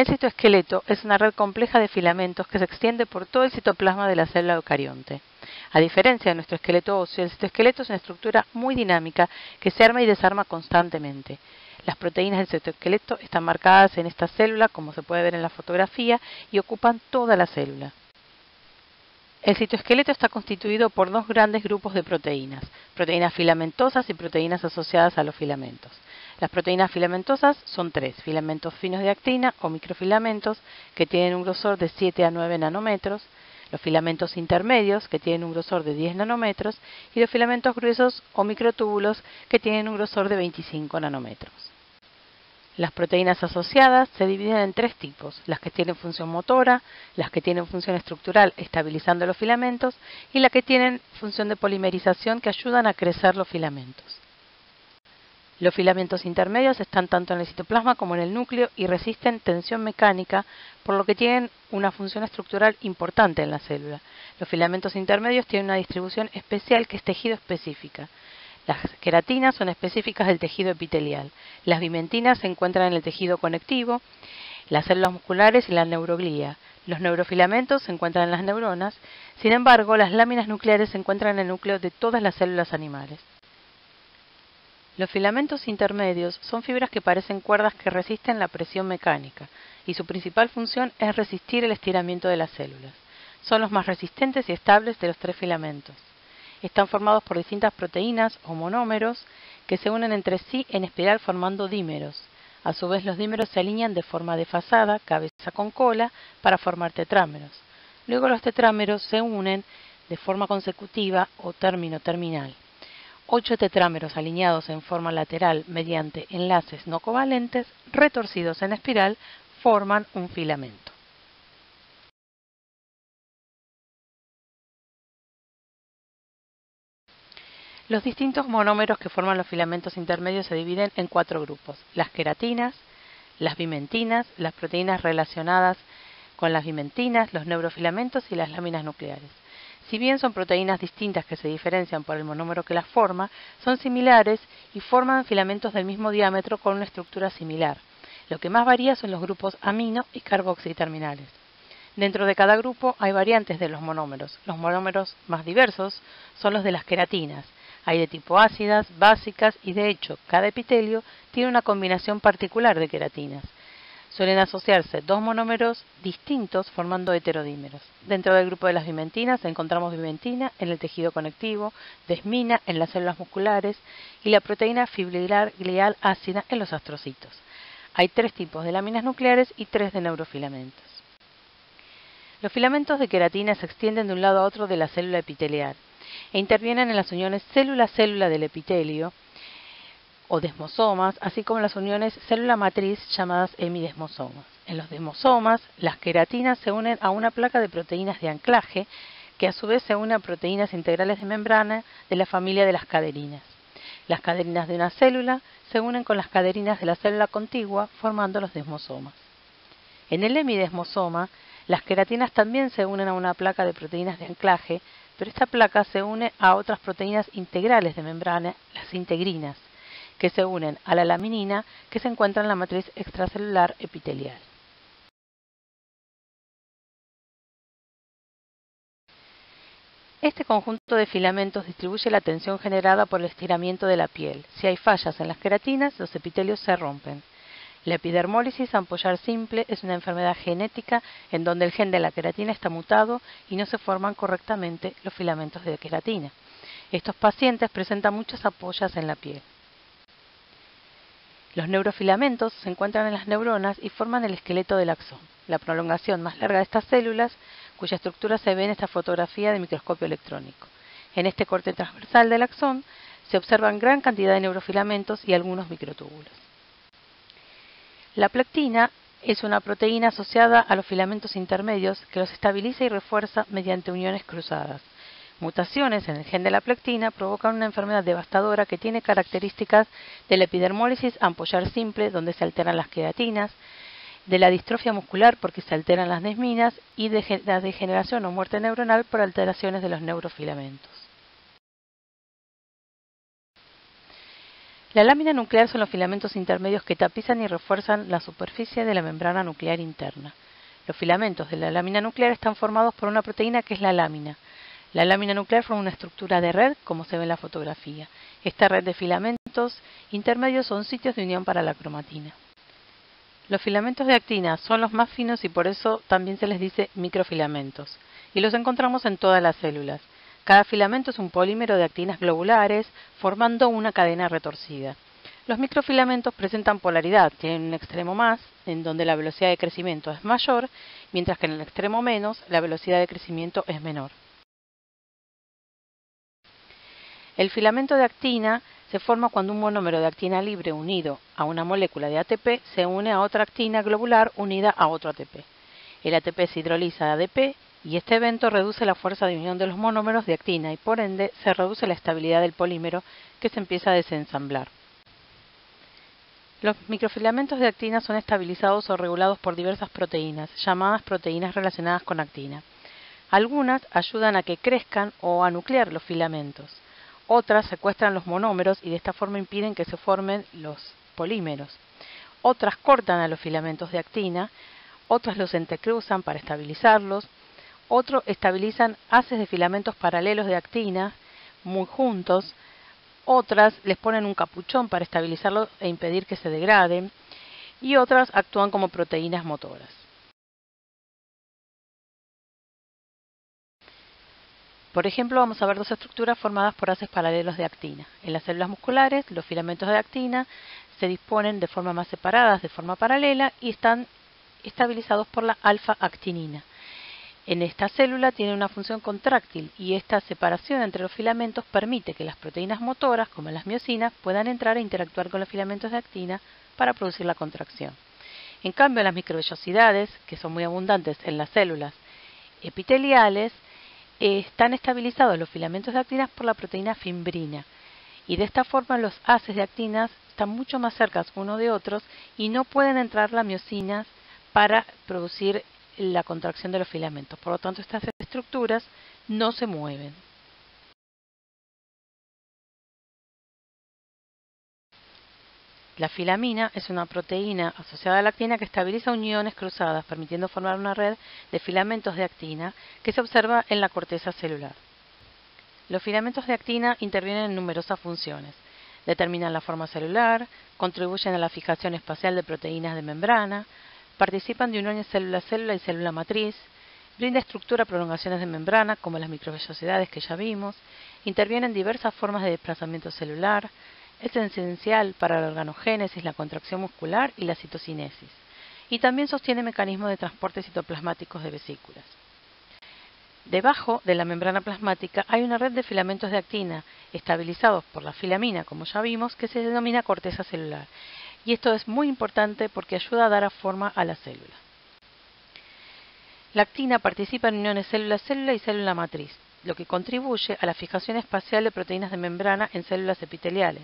El citoesqueleto es una red compleja de filamentos que se extiende por todo el citoplasma de la célula eucarionte. A diferencia de nuestro esqueleto óseo, el citoesqueleto es una estructura muy dinámica que se arma y desarma constantemente. Las proteínas del citoesqueleto están marcadas en esta célula, como se puede ver en la fotografía, y ocupan toda la célula. El citoesqueleto está constituido por dos grandes grupos de proteínas, proteínas filamentosas y proteínas asociadas a los filamentos. Las proteínas filamentosas son tres, filamentos finos de actina o microfilamentos que tienen un grosor de 7 a 9 nanómetros, los filamentos intermedios que tienen un grosor de 10 nanómetros y los filamentos gruesos o microtúbulos que tienen un grosor de 25 nanómetros. Las proteínas asociadas se dividen en tres tipos, las que tienen función motora, las que tienen función estructural estabilizando los filamentos y las que tienen función de polimerización que ayudan a crecer los filamentos. Los filamentos intermedios están tanto en el citoplasma como en el núcleo y resisten tensión mecánica, por lo que tienen una función estructural importante en la célula. Los filamentos intermedios tienen una distribución especial que es tejido específica. Las queratinas son específicas del tejido epitelial. Las bimentinas se encuentran en el tejido conectivo, las células musculares y la neuroglía. Los neurofilamentos se encuentran en las neuronas. Sin embargo, las láminas nucleares se encuentran en el núcleo de todas las células animales. Los filamentos intermedios son fibras que parecen cuerdas que resisten la presión mecánica y su principal función es resistir el estiramiento de las células. Son los más resistentes y estables de los tres filamentos están formados por distintas proteínas o monómeros que se unen entre sí en espiral formando dímeros. A su vez los dímeros se alinean de forma desfasada, cabeza con cola, para formar tetrámeros. Luego los tetrámeros se unen de forma consecutiva o término terminal. Ocho tetrámeros alineados en forma lateral mediante enlaces no covalentes retorcidos en espiral forman un filamento. Los distintos monómeros que forman los filamentos intermedios se dividen en cuatro grupos. Las queratinas, las bimentinas, las proteínas relacionadas con las bimentinas, los neurofilamentos y las láminas nucleares. Si bien son proteínas distintas que se diferencian por el monómero que las forma, son similares y forman filamentos del mismo diámetro con una estructura similar. Lo que más varía son los grupos amino y carboxiterminales. Dentro de cada grupo hay variantes de los monómeros. Los monómeros más diversos son los de las queratinas, hay de tipo ácidas, básicas y de hecho cada epitelio tiene una combinación particular de queratinas. Suelen asociarse dos monómeros distintos formando heterodímeros. Dentro del grupo de las bimentinas encontramos bimentina en el tejido conectivo, desmina en las células musculares y la proteína fibrilar glial ácida en los astrocitos. Hay tres tipos de láminas nucleares y tres de neurofilamentos. Los filamentos de queratina se extienden de un lado a otro de la célula epitelial e intervienen en las uniones célula-célula del epitelio o desmosomas, así como las uniones célula-matriz llamadas hemidesmosomas. En los desmosomas, las queratinas se unen a una placa de proteínas de anclaje que a su vez se unen a proteínas integrales de membrana de la familia de las caderinas. Las caderinas de una célula se unen con las caderinas de la célula contigua formando los desmosomas. En el hemidesmosoma, las queratinas también se unen a una placa de proteínas de anclaje pero esta placa se une a otras proteínas integrales de membrana, las integrinas, que se unen a la laminina que se encuentra en la matriz extracelular epitelial. Este conjunto de filamentos distribuye la tensión generada por el estiramiento de la piel. Si hay fallas en las queratinas, los epitelios se rompen. La epidermólisis ampollar simple es una enfermedad genética en donde el gen de la queratina está mutado y no se forman correctamente los filamentos de queratina. Estos pacientes presentan muchas ampollas en la piel. Los neurofilamentos se encuentran en las neuronas y forman el esqueleto del axón, la prolongación más larga de estas células, cuya estructura se ve en esta fotografía de microscopio electrónico. En este corte transversal del axón se observan gran cantidad de neurofilamentos y algunos microtúbulos. La plectina es una proteína asociada a los filamentos intermedios que los estabiliza y refuerza mediante uniones cruzadas. Mutaciones en el gen de la plectina provocan una enfermedad devastadora que tiene características de la epidermólisis ampollar simple, donde se alteran las queratinas, de la distrofia muscular porque se alteran las desminas y de la degeneración o muerte neuronal por alteraciones de los neurofilamentos. La lámina nuclear son los filamentos intermedios que tapizan y refuerzan la superficie de la membrana nuclear interna. Los filamentos de la lámina nuclear están formados por una proteína que es la lámina. La lámina nuclear forma una estructura de red, como se ve en la fotografía. Esta red de filamentos intermedios son sitios de unión para la cromatina. Los filamentos de actina son los más finos y por eso también se les dice microfilamentos, y los encontramos en todas las células. Cada filamento es un polímero de actinas globulares formando una cadena retorcida. Los microfilamentos presentan polaridad, tienen un extremo más, en donde la velocidad de crecimiento es mayor, mientras que en el extremo menos, la velocidad de crecimiento es menor. El filamento de actina se forma cuando un monómero de actina libre unido a una molécula de ATP se une a otra actina globular unida a otro ATP. El ATP se hidroliza a ADP y este evento reduce la fuerza de unión de los monómeros de actina y por ende se reduce la estabilidad del polímero que se empieza a desensamblar. Los microfilamentos de actina son estabilizados o regulados por diversas proteínas, llamadas proteínas relacionadas con actina. Algunas ayudan a que crezcan o a nuclear los filamentos. Otras secuestran los monómeros y de esta forma impiden que se formen los polímeros. Otras cortan a los filamentos de actina, otras los entrecruzan para estabilizarlos, otros estabilizan haces de filamentos paralelos de actina muy juntos, otras les ponen un capuchón para estabilizarlos e impedir que se degraden, y otras actúan como proteínas motoras. Por ejemplo, vamos a ver dos estructuras formadas por haces paralelos de actina. En las células musculares, los filamentos de actina se disponen de forma más separadas, de forma paralela, y están estabilizados por la alfa-actinina. En esta célula tiene una función contráctil y esta separación entre los filamentos permite que las proteínas motoras, como las miocinas, puedan entrar e interactuar con los filamentos de actina para producir la contracción. En cambio, las microvellosidades, que son muy abundantes en las células epiteliales, están estabilizados los filamentos de actinas por la proteína fimbrina. Y de esta forma los haces de actinas están mucho más cerca uno de otros y no pueden entrar las miocinas para producir la contracción de los filamentos. Por lo tanto, estas estructuras no se mueven. La filamina es una proteína asociada a la actina que estabiliza uniones cruzadas, permitiendo formar una red de filamentos de actina que se observa en la corteza celular. Los filamentos de actina intervienen en numerosas funciones. Determinan la forma celular, contribuyen a la fijación espacial de proteínas de membrana, participan de uniones célula-célula y célula matriz, brinda estructura a prolongaciones de membrana, como las microvellosidades que ya vimos, interviene en diversas formas de desplazamiento celular, es esencial para la organogénesis, la contracción muscular y la citocinesis, y también sostiene mecanismos de transporte citoplasmáticos de vesículas. Debajo de la membrana plasmática hay una red de filamentos de actina estabilizados por la filamina, como ya vimos, que se denomina corteza celular y esto es muy importante porque ayuda a dar forma a la célula. La actina participa en uniones célula-célula y célula matriz, lo que contribuye a la fijación espacial de proteínas de membrana en células epiteliales.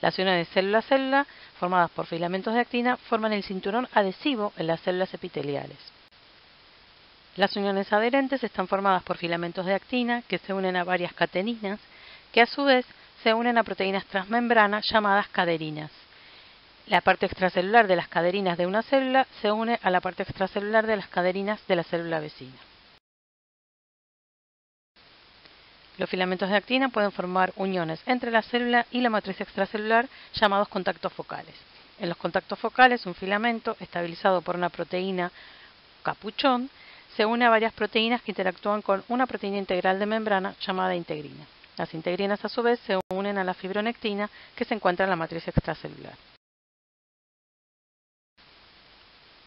Las uniones célula-célula, formadas por filamentos de actina, forman el cinturón adhesivo en las células epiteliales. Las uniones adherentes están formadas por filamentos de actina que se unen a varias cateninas, que a su vez se unen a proteínas transmembrana llamadas caderinas. La parte extracelular de las caderinas de una célula se une a la parte extracelular de las caderinas de la célula vecina. Los filamentos de actina pueden formar uniones entre la célula y la matriz extracelular llamados contactos focales. En los contactos focales, un filamento estabilizado por una proteína capuchón se une a varias proteínas que interactúan con una proteína integral de membrana llamada integrina. Las integrinas a su vez se unen a la fibronectina que se encuentra en la matriz extracelular.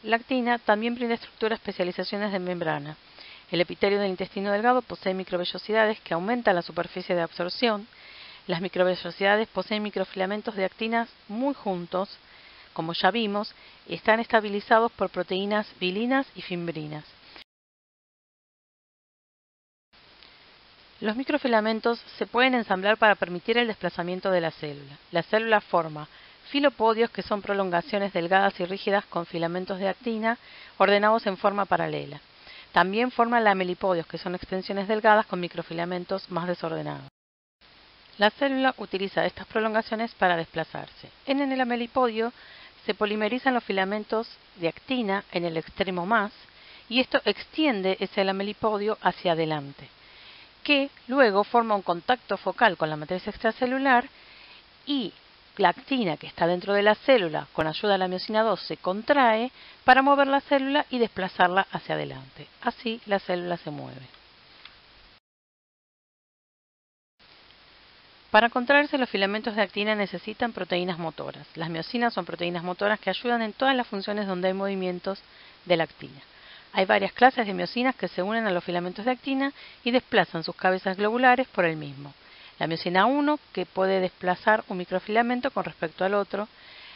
La actina también brinda estructura especializaciones de membrana. El epitelio del intestino delgado posee microvellosidades que aumentan la superficie de absorción. Las microvellosidades poseen microfilamentos de actinas muy juntos, como ya vimos, y están estabilizados por proteínas bilinas y fimbrinas. Los microfilamentos se pueden ensamblar para permitir el desplazamiento de la célula. La célula forma filopodios que son prolongaciones delgadas y rígidas con filamentos de actina ordenados en forma paralela. También forman lamelipodios que son extensiones delgadas con microfilamentos más desordenados. La célula utiliza estas prolongaciones para desplazarse. En el amelipodio se polimerizan los filamentos de actina en el extremo más y esto extiende ese lamelipodio hacia adelante, que luego forma un contacto focal con la matriz extracelular y la actina que está dentro de la célula con ayuda de la miocina 2 se contrae para mover la célula y desplazarla hacia adelante. Así la célula se mueve. Para contraerse los filamentos de actina necesitan proteínas motoras. Las miocinas son proteínas motoras que ayudan en todas las funciones donde hay movimientos de la actina. Hay varias clases de miocinas que se unen a los filamentos de actina y desplazan sus cabezas globulares por el mismo. La miocina 1, que puede desplazar un microfilamento con respecto al otro.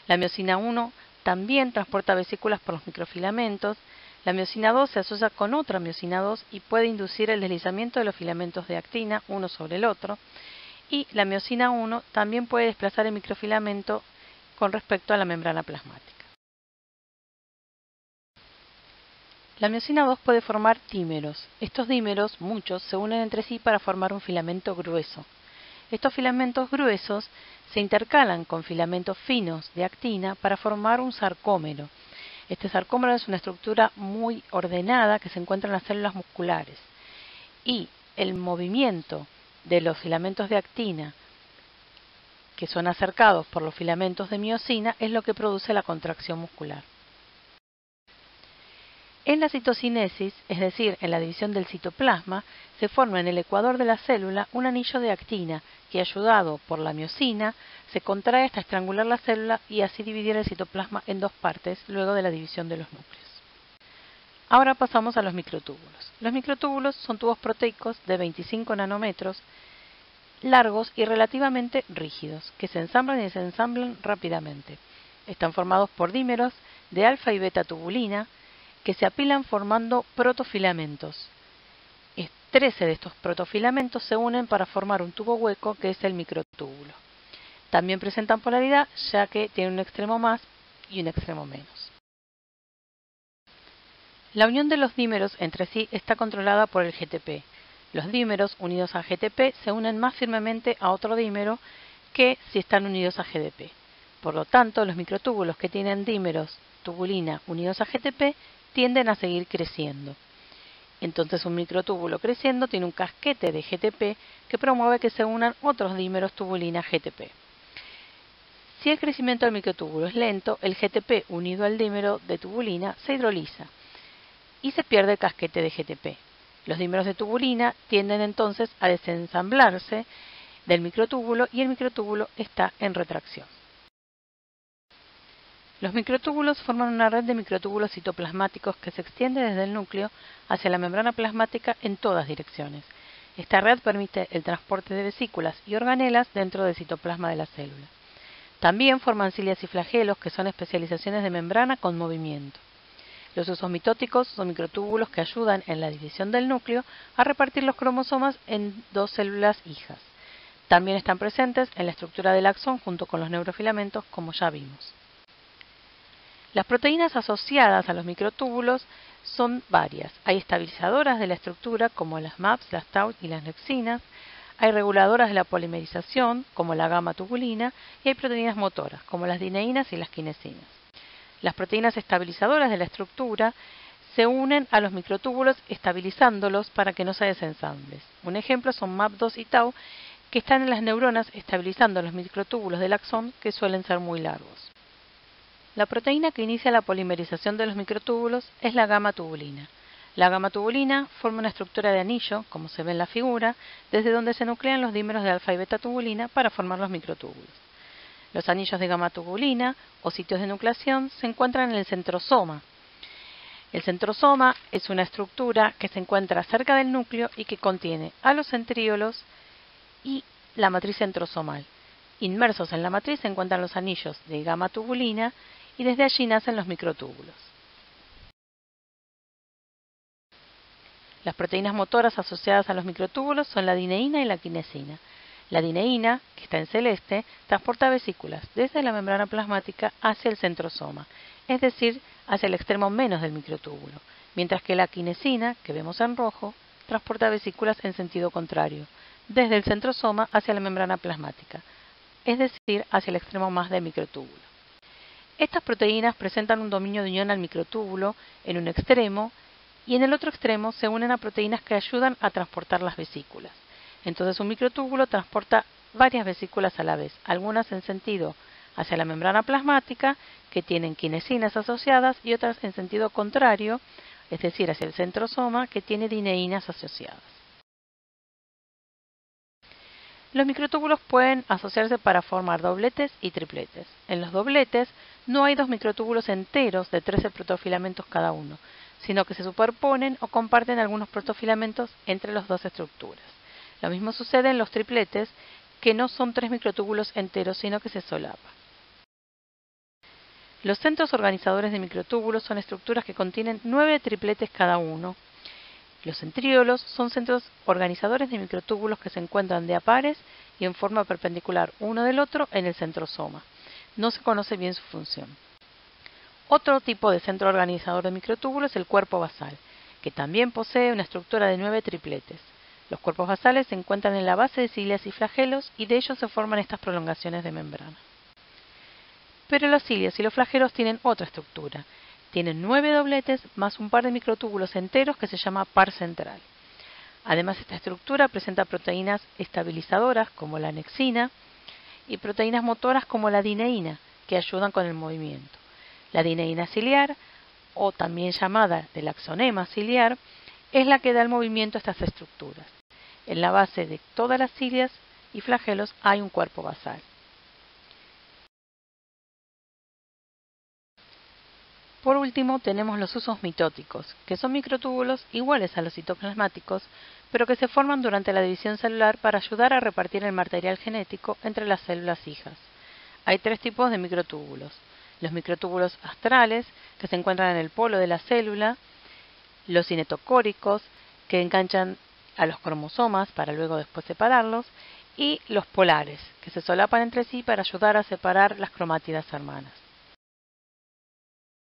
La miocina 1 también transporta vesículas por los microfilamentos. La miocina 2 se asocia con otra miocina 2 y puede inducir el deslizamiento de los filamentos de actina uno sobre el otro y la miocina 1 también puede desplazar el microfilamento con respecto a la membrana plasmática. La miocina 2 puede formar dímeros. Estos dímeros, muchos, se unen entre sí para formar un filamento grueso. Estos filamentos gruesos se intercalan con filamentos finos de actina para formar un sarcómero. Este sarcómero es una estructura muy ordenada que se encuentra en las células musculares. Y el movimiento de los filamentos de actina que son acercados por los filamentos de miocina es lo que produce la contracción muscular. En la citocinesis, es decir, en la división del citoplasma, se forma en el ecuador de la célula un anillo de actina que, ayudado por la miocina, se contrae hasta estrangular la célula y así dividir el citoplasma en dos partes luego de la división de los núcleos. Ahora pasamos a los microtúbulos. Los microtúbulos son tubos proteicos de 25 nanómetros largos y relativamente rígidos, que se ensamblan y desensamblan rápidamente. Están formados por dímeros de alfa y beta tubulina que se apilan formando protofilamentos. 13 de estos protofilamentos se unen para formar un tubo hueco que es el microtúbulo. También presentan polaridad ya que tienen un extremo más y un extremo menos. La unión de los dímeros entre sí está controlada por el GTP. Los dímeros unidos a GTP se unen más firmemente a otro dímero que si están unidos a GDP. Por lo tanto, los microtúbulos que tienen dímeros tubulina unidos a GTP tienden a seguir creciendo. Entonces un microtúbulo creciendo tiene un casquete de GTP que promueve que se unan otros dímeros tubulina GTP. Si el crecimiento del microtúbulo es lento, el GTP unido al dímero de tubulina se hidroliza y se pierde el casquete de GTP. Los dímeros de tubulina tienden entonces a desensamblarse del microtúbulo y el microtúbulo está en retracción. Los microtúbulos forman una red de microtúbulos citoplasmáticos que se extiende desde el núcleo hacia la membrana plasmática en todas direcciones. Esta red permite el transporte de vesículas y organelas dentro del citoplasma de la célula. También forman cilias y flagelos, que son especializaciones de membrana con movimiento. Los usos mitóticos son microtúbulos que ayudan en la división del núcleo a repartir los cromosomas en dos células hijas. También están presentes en la estructura del axón junto con los neurofilamentos, como ya vimos. Las proteínas asociadas a los microtúbulos son varias. Hay estabilizadoras de la estructura como las MAPS, las TAU y las nexinas. Hay reguladoras de la polimerización como la gamma tubulina y hay proteínas motoras como las dineínas y las quinesinas. Las proteínas estabilizadoras de la estructura se unen a los microtúbulos estabilizándolos para que no se desensamblen. Un ejemplo son MAP2 y Tau que están en las neuronas estabilizando los microtúbulos del axón que suelen ser muy largos. La proteína que inicia la polimerización de los microtúbulos es la gamma tubulina. La gamma tubulina forma una estructura de anillo, como se ve en la figura, desde donde se nuclean los dímeros de alfa y beta tubulina para formar los microtúbulos. Los anillos de gamatubulina o sitios de nucleación se encuentran en el centrosoma. El centrosoma es una estructura que se encuentra cerca del núcleo y que contiene a los centríolos y la matriz centrosomal. Inmersos en la matriz se encuentran los anillos de gamatubulina y desde allí nacen los microtúbulos. Las proteínas motoras asociadas a los microtúbulos son la dineína y la quinesina. La dineína, que está en celeste, transporta vesículas desde la membrana plasmática hacia el centrosoma, es decir, hacia el extremo menos del microtúbulo, mientras que la quinesina, que vemos en rojo, transporta vesículas en sentido contrario, desde el centrosoma hacia la membrana plasmática, es decir, hacia el extremo más del microtúbulo. Estas proteínas presentan un dominio de unión al microtúbulo en un extremo y en el otro extremo se unen a proteínas que ayudan a transportar las vesículas. Entonces un microtúbulo transporta varias vesículas a la vez, algunas en sentido hacia la membrana plasmática, que tienen quinesinas asociadas, y otras en sentido contrario, es decir, hacia el centrosoma, que tiene dineínas asociadas. Los microtúbulos pueden asociarse para formar dobletes y tripletes. En los dobletes no hay dos microtúbulos enteros de 13 protofilamentos cada uno, sino que se superponen o comparten algunos protofilamentos entre las dos estructuras. Lo mismo sucede en los tripletes, que no son tres microtúbulos enteros, sino que se solapan. Los centros organizadores de microtúbulos son estructuras que contienen nueve tripletes cada uno. Los centriolos son centros organizadores de microtúbulos que se encuentran de a pares y en forma perpendicular uno del otro en el centrosoma. No se conoce bien su función. Otro tipo de centro organizador de microtúbulos es el cuerpo basal, que también posee una estructura de nueve tripletes. Los cuerpos basales se encuentran en la base de cilias y flagelos y de ellos se forman estas prolongaciones de membrana. Pero los cilios y los flagelos tienen otra estructura. Tienen nueve dobletes más un par de microtúbulos enteros que se llama par central. Además, esta estructura presenta proteínas estabilizadoras como la anexina y proteínas motoras como la dineína que ayudan con el movimiento. La dineína ciliar, o también llamada del axonema ciliar, es la que da el movimiento a estas estructuras. En la base de todas las cilias y flagelos hay un cuerpo basal. Por último, tenemos los usos mitóticos, que son microtúbulos iguales a los citoplasmáticos, pero que se forman durante la división celular para ayudar a repartir el material genético entre las células hijas. Hay tres tipos de microtúbulos. Los microtúbulos astrales, que se encuentran en el polo de la célula, los cinetocóricos, que enganchan a los cromosomas para luego después separarlos, y los polares, que se solapan entre sí para ayudar a separar las cromátidas hermanas.